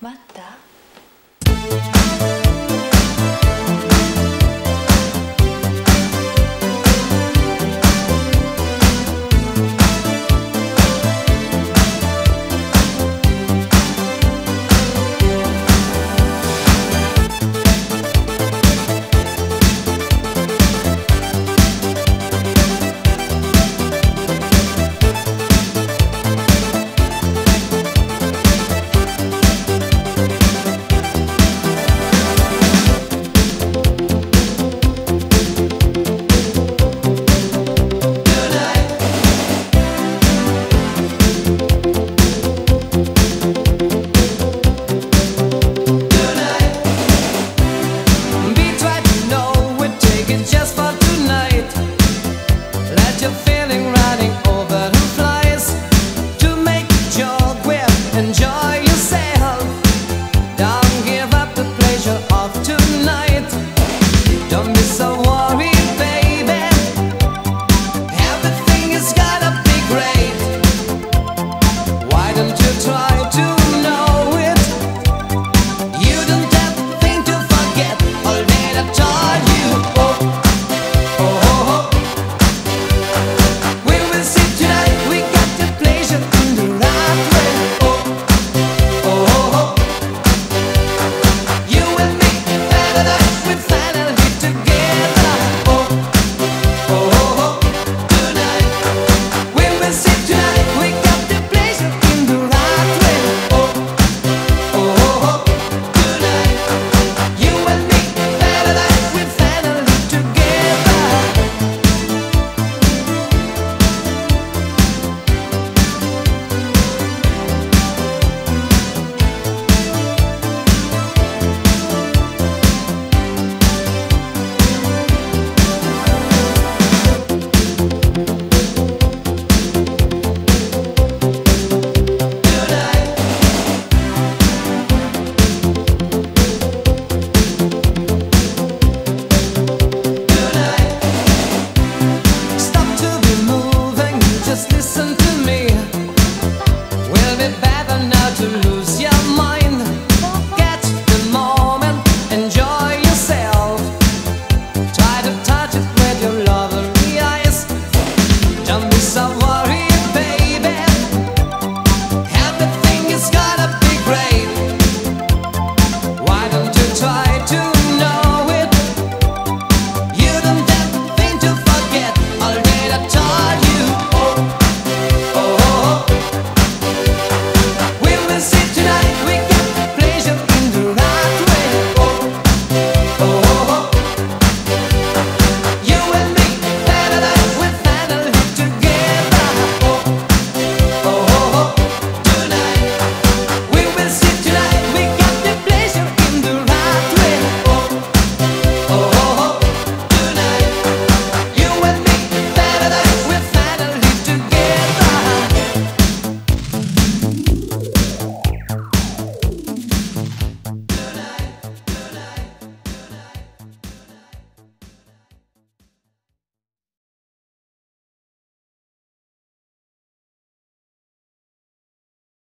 待った？